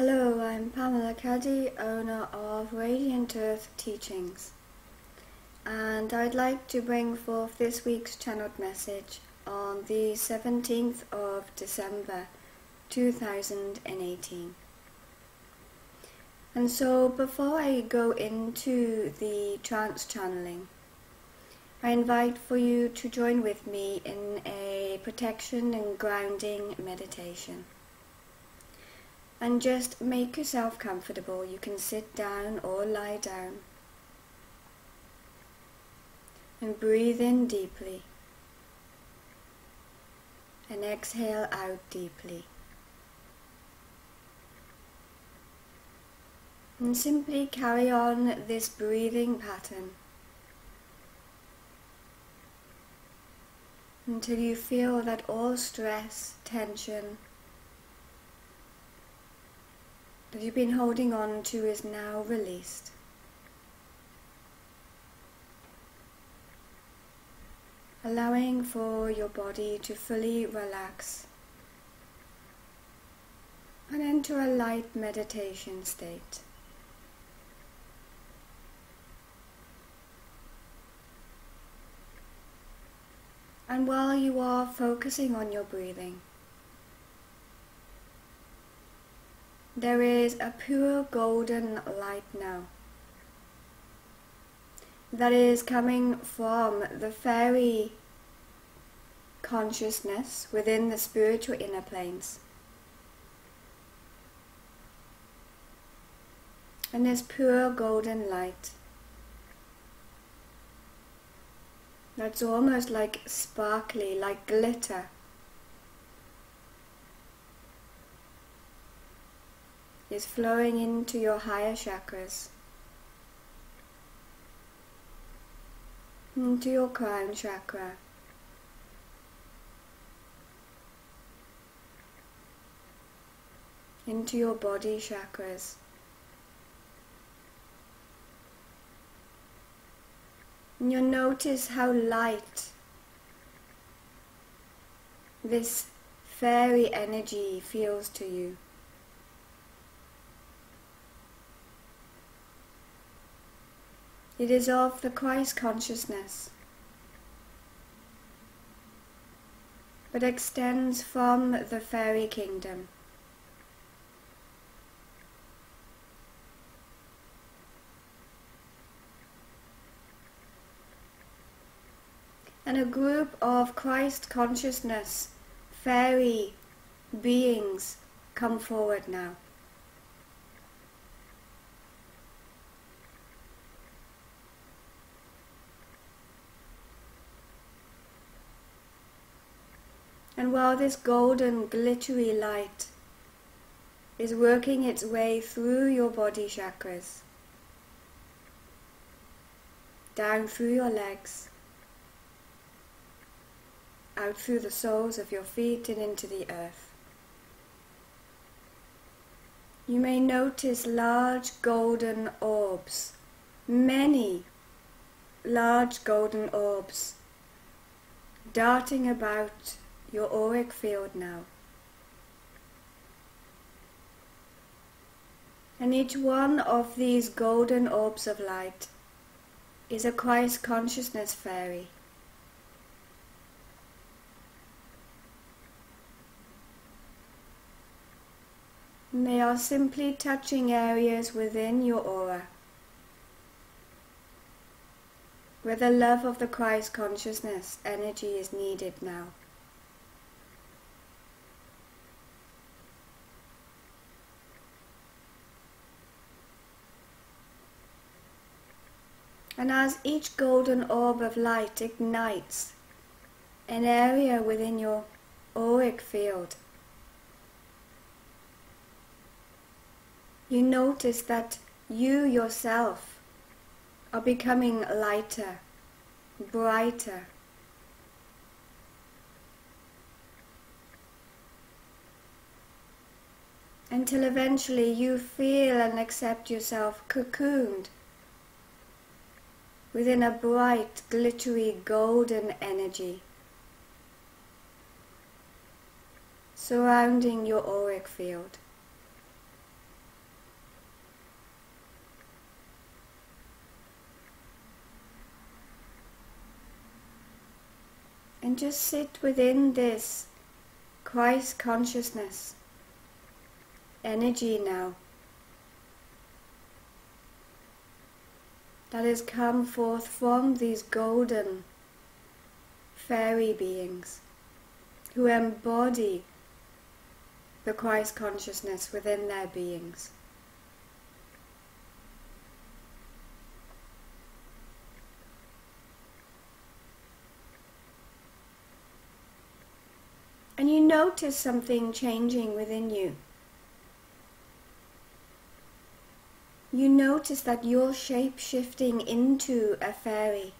Hello, I'm Pamela Caddy, owner of Radiant Earth Teachings, and I'd like to bring forth this week's channeled message on the 17th of December 2018. And so, before I go into the trance channeling, I invite for you to join with me in a protection and grounding meditation. And just make yourself comfortable. You can sit down or lie down. And breathe in deeply. And exhale out deeply. And simply carry on this breathing pattern until you feel that all stress, tension, that you've been holding on to is now released. Allowing for your body to fully relax and enter a light meditation state. And while you are focusing on your breathing, There is a pure golden light now that is coming from the fairy consciousness within the spiritual inner planes. And this pure golden light that's almost like sparkly, like glitter. Is flowing into your higher chakras, into your crown chakra. into your body chakras. And you'll notice how light this fairy energy feels to you. It is of the Christ consciousness, but extends from the fairy kingdom. And a group of Christ consciousness, fairy beings come forward now. And while this golden glittery light is working its way through your body chakras, down through your legs, out through the soles of your feet and into the earth. You may notice large golden orbs, many large golden orbs darting about your auric field now. And each one of these golden orbs of light is a Christ consciousness fairy. And they are simply touching areas within your aura where the love of the Christ consciousness energy is needed now. And as each golden orb of light ignites an area within your auric field, you notice that you yourself are becoming lighter, brighter. Until eventually you feel and accept yourself cocooned within a bright, glittery, golden energy, surrounding your auric field. And just sit within this Christ consciousness energy now. That has come forth from these golden fairy beings who embody the Christ consciousness within their beings. And you notice something changing within you. You notice that you're shape shifting into a fairy.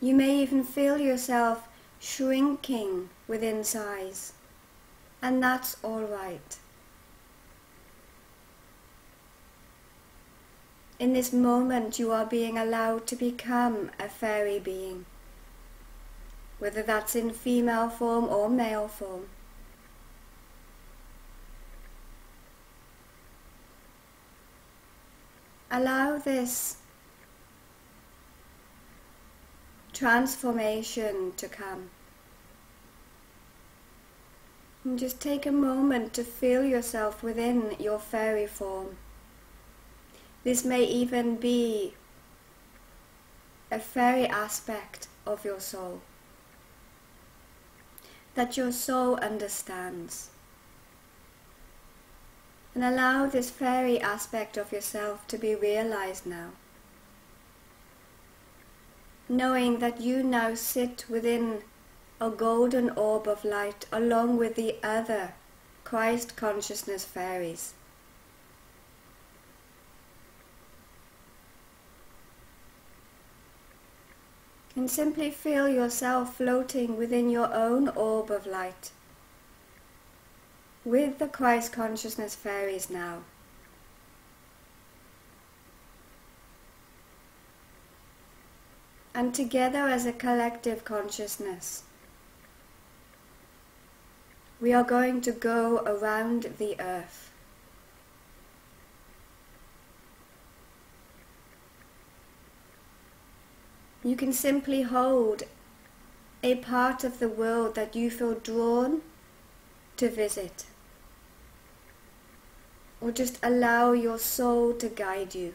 You may even feel yourself shrinking within size, and that's all right. In this moment, you are being allowed to become a fairy being, whether that's in female form or male form. Allow this transformation to come. And just take a moment to feel yourself within your fairy form. This may even be a fairy aspect of your soul that your soul understands. And allow this fairy aspect of yourself to be realized now knowing that you now sit within a golden orb of light along with the other Christ consciousness fairies. And simply feel yourself floating within your own orb of light with the Christ consciousness fairies now. and together as a collective consciousness. We are going to go around the earth. You can simply hold a part of the world that you feel drawn to visit. Or just allow your soul to guide you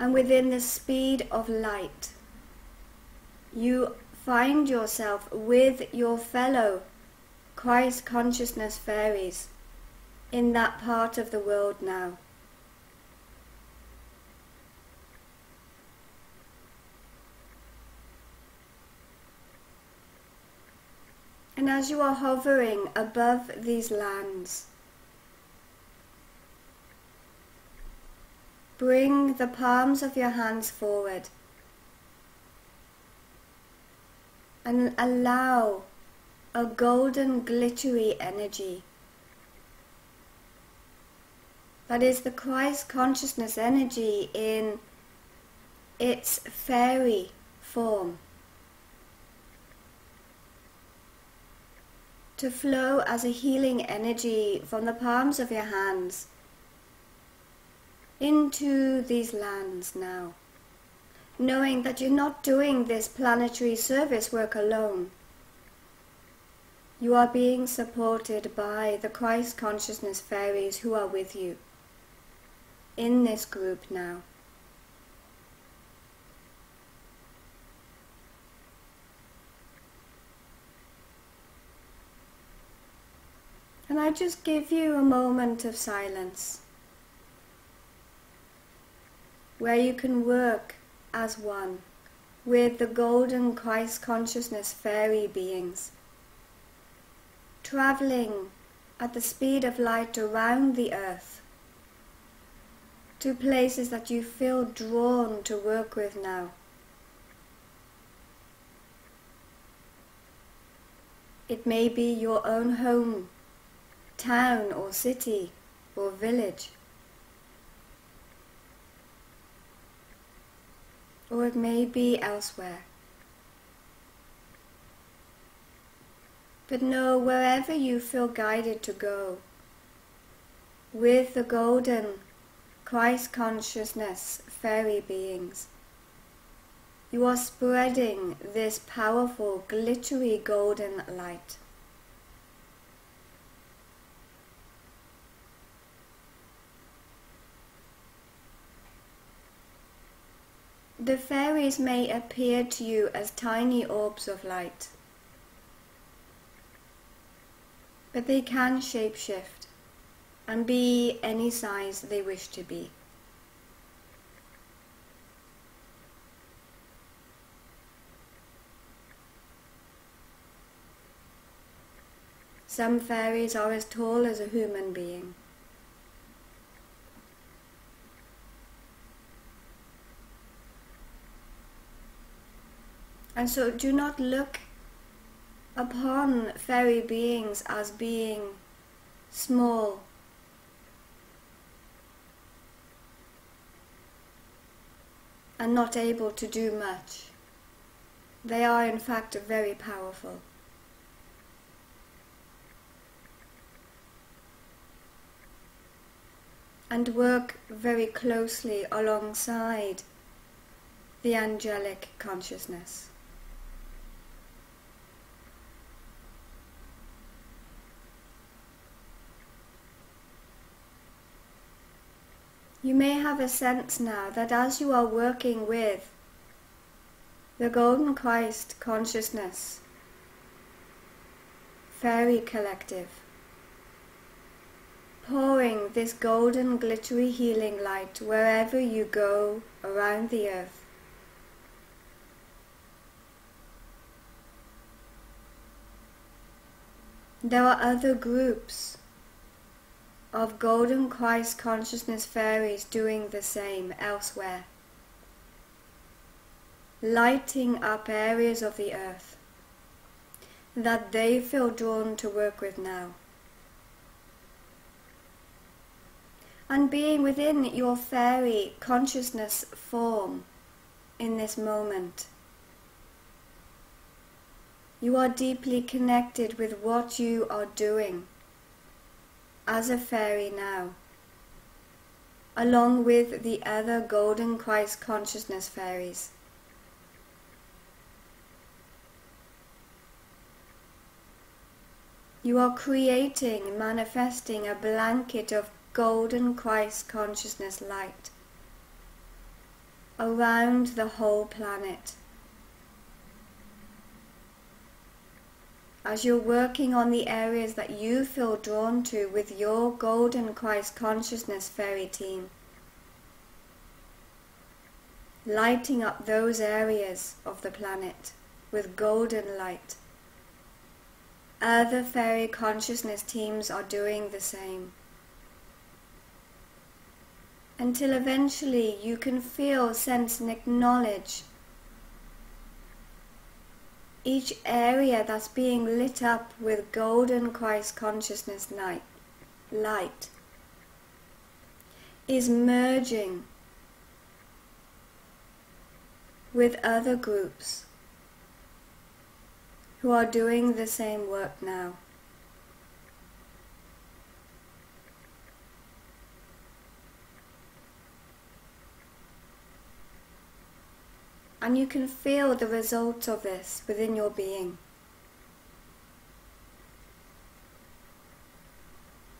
and within the speed of light, you find yourself with your fellow Christ consciousness fairies in that part of the world now. And as you are hovering above these lands, Bring the palms of your hands forward. And allow a golden glittery energy. That is the Christ consciousness energy in its fairy form. To flow as a healing energy from the palms of your hands into these lands now, knowing that you're not doing this planetary service work alone. You are being supported by the Christ consciousness fairies who are with you in this group now. And I just give you a moment of silence where you can work as one with the golden Christ consciousness fairy beings, traveling at the speed of light around the earth to places that you feel drawn to work with now. It may be your own home, town or city or village. Or it may be elsewhere. But know wherever you feel guided to go, with the golden Christ consciousness fairy beings, you are spreading this powerful, glittery golden light. The fairies may appear to you as tiny orbs of light, but they can shapeshift and be any size they wish to be. Some fairies are as tall as a human being. And so do not look upon fairy beings as being small. And not able to do much. They are in fact very powerful. And work very closely alongside the angelic consciousness. You may have a sense now that as you are working with the Golden Christ consciousness, fairy collective, pouring this golden glittery healing light wherever you go around the earth. There are other groups of golden Christ consciousness fairies doing the same elsewhere, lighting up areas of the earth that they feel drawn to work with now. And being within your fairy consciousness form in this moment. You are deeply connected with what you are doing as a fairy now, along with the other golden Christ consciousness fairies. You are creating, manifesting a blanket of golden Christ consciousness light around the whole planet. As you're working on the areas that you feel drawn to with your Golden Christ Consciousness Fairy team. Lighting up those areas of the planet with golden light. Other fairy consciousness teams are doing the same. Until eventually you can feel, sense, and acknowledge each area that's being lit up with golden Christ consciousness night, light is merging with other groups who are doing the same work now. And you can feel the results of this within your being.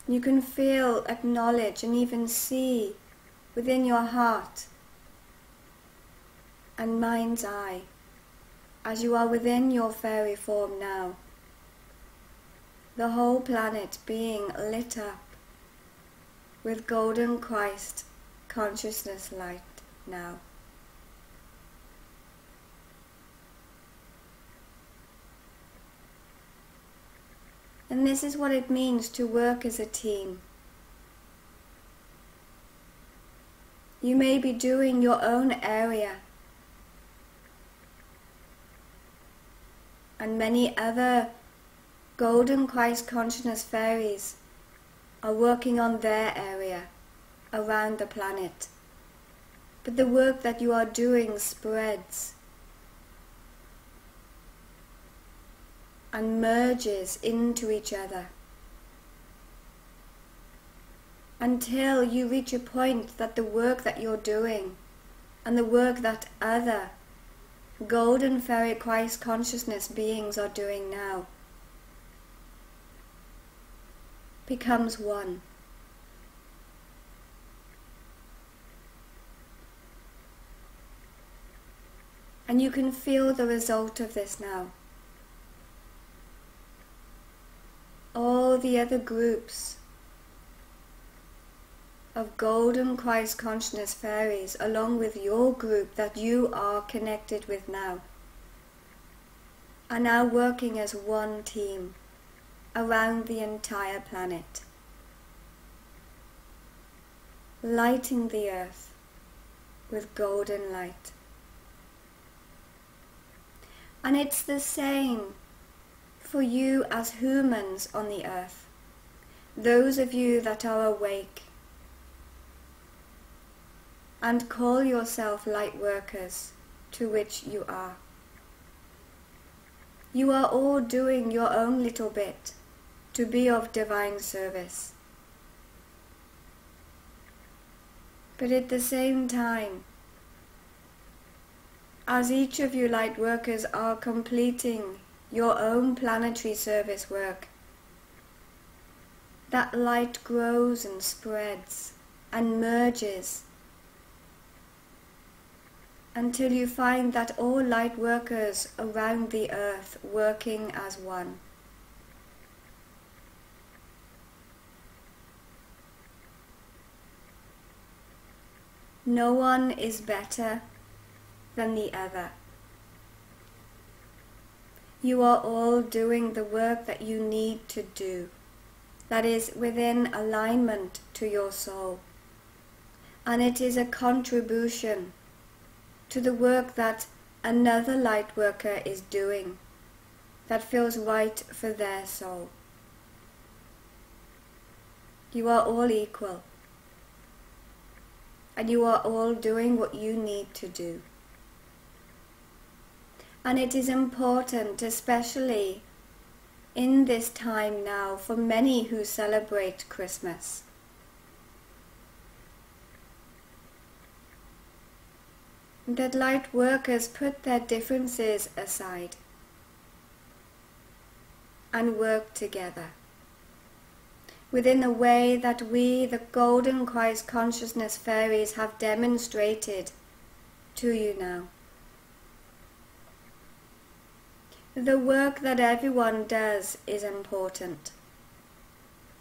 You can feel, acknowledge, and even see within your heart and mind's eye as you are within your fairy form now. The whole planet being lit up with golden Christ consciousness light now. And this is what it means to work as a team. You may be doing your own area and many other golden Christ consciousness fairies are working on their area around the planet. But the work that you are doing spreads and merges into each other until you reach a point that the work that you're doing and the work that other golden fairy Christ consciousness beings are doing now becomes one. And you can feel the result of this now. All the other groups of golden Christ consciousness fairies along with your group that you are connected with now are now working as one team around the entire planet, lighting the earth with golden light. And it's the same for you as humans on the earth, those of you that are awake and call yourself light workers, to which you are. You are all doing your own little bit to be of divine service. But at the same time, as each of you light workers are completing your own planetary service work, that light grows and spreads and merges until you find that all light workers around the earth working as one. No one is better than the other. You are all doing the work that you need to do, that is within alignment to your soul. And it is a contribution to the work that another light worker is doing that feels right for their soul. You are all equal, and you are all doing what you need to do. And it is important, especially in this time now, for many who celebrate Christmas. That light workers put their differences aside and work together within the way that we, the Golden Christ Consciousness Fairies, have demonstrated to you now. The work that everyone does is important.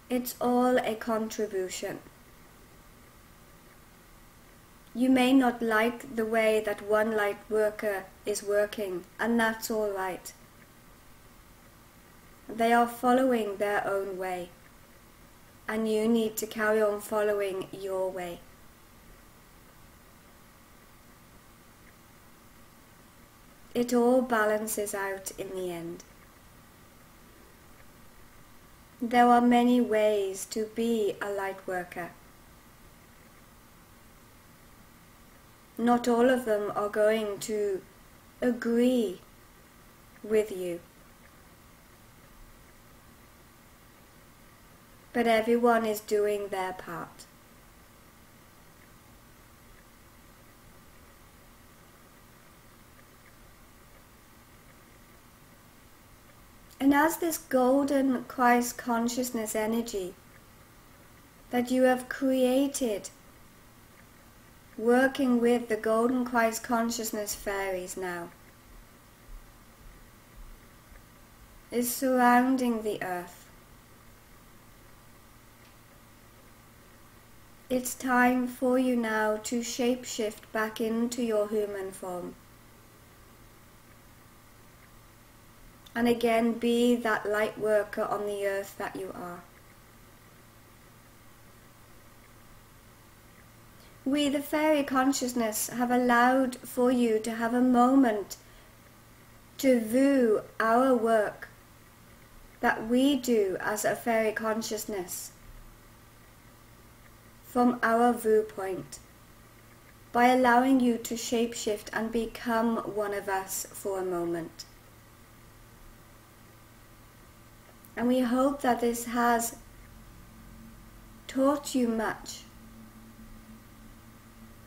It's all a contribution. You may not like the way that one light worker is working, and that's all right. They are following their own way, and you need to carry on following your way. It all balances out in the end. There are many ways to be a light worker. Not all of them are going to agree with you. But everyone is doing their part. And as this golden Christ consciousness energy that you have created working with the golden Christ consciousness fairies now is surrounding the earth. It's time for you now to shapeshift back into your human form. And again be that light worker on the earth that you are. We, the fairy consciousness, have allowed for you to have a moment to view our work that we do as a fairy consciousness from our viewpoint by allowing you to shapeshift and become one of us for a moment. And we hope that this has taught you much,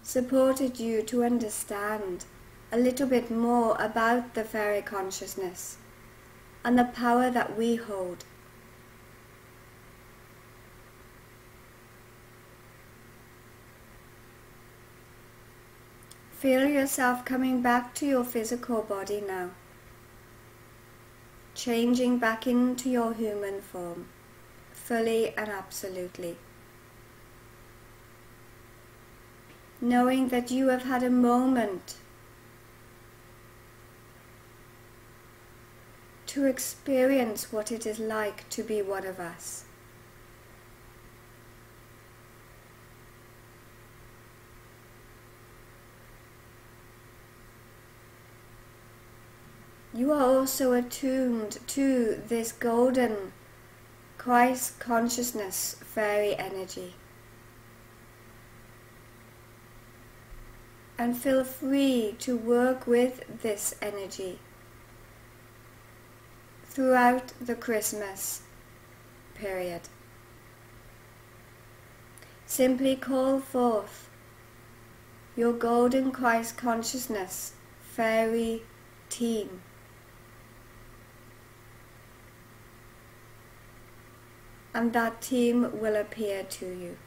supported you to understand a little bit more about the fairy consciousness and the power that we hold. Feel yourself coming back to your physical body now, changing back into your human form, fully and absolutely. Knowing that you have had a moment to experience what it is like to be one of us. You are also attuned to this golden Christ consciousness fairy energy. And feel free to work with this energy throughout the Christmas period. Simply call forth your golden Christ consciousness fairy team. And that team will appear to you.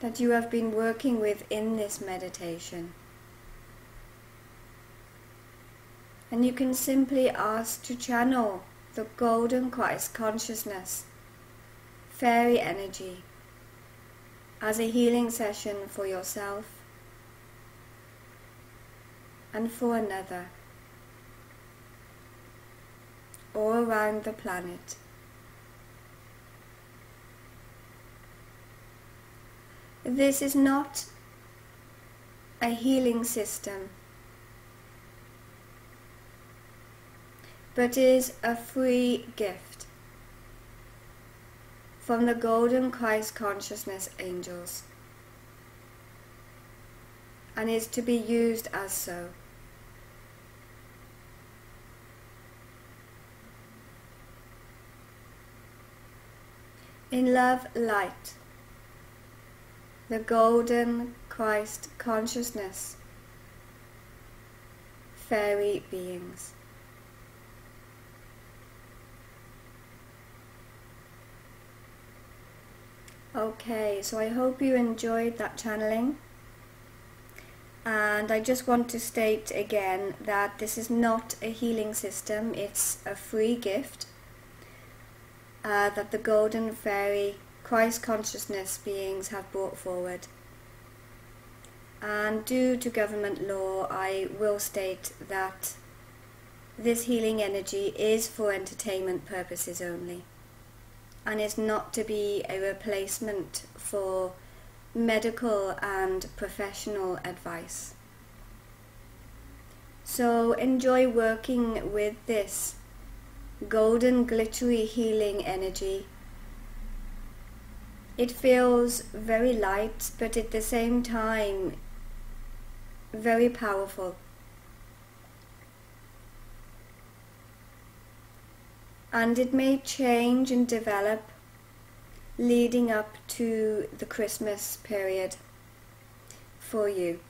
That you have been working with in this meditation. And you can simply ask to channel the golden Christ consciousness, fairy energy, as a healing session for yourself and for another all around the planet. This is not a healing system, but is a free gift from the Golden Christ Consciousness Angels and is to be used as so. In love, light, the golden Christ consciousness, fairy beings. Okay, so I hope you enjoyed that channeling. And I just want to state again that this is not a healing system, it's a free gift uh, that the golden fairy Christ consciousness beings have brought forward. And due to government law, I will state that this healing energy is for entertainment purposes only and is not to be a replacement for medical and professional advice. So enjoy working with this golden glittery healing energy. It feels very light but at the same time very powerful. And it may change and develop leading up to the Christmas period for you.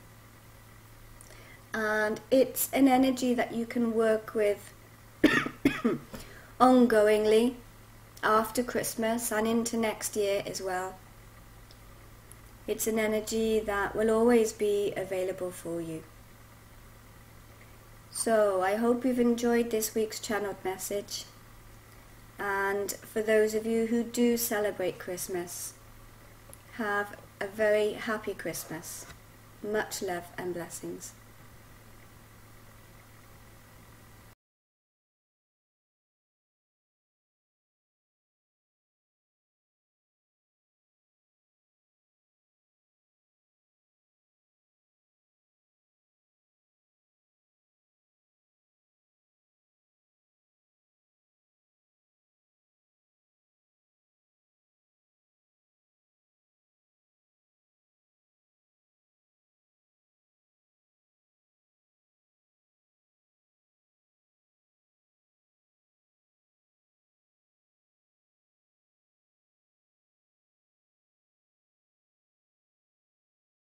And it's an energy that you can work with ongoingly after Christmas and into next year as well. It's an energy that will always be available for you. So I hope you've enjoyed this week's channeled message. And for those of you who do celebrate Christmas, have a very happy Christmas. Much love and blessings.